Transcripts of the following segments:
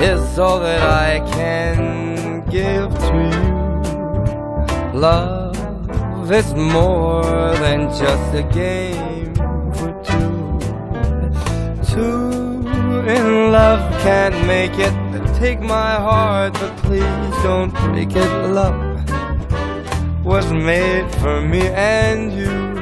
is all that I can give to you. Love is more than just a game for two. Two in love can't make it. Take my heart, but please don't break it. Love was made for me and you.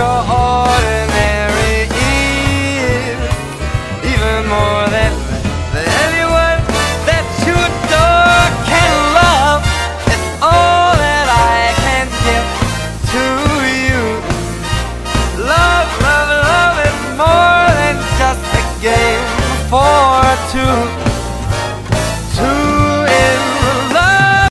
Extraordinary.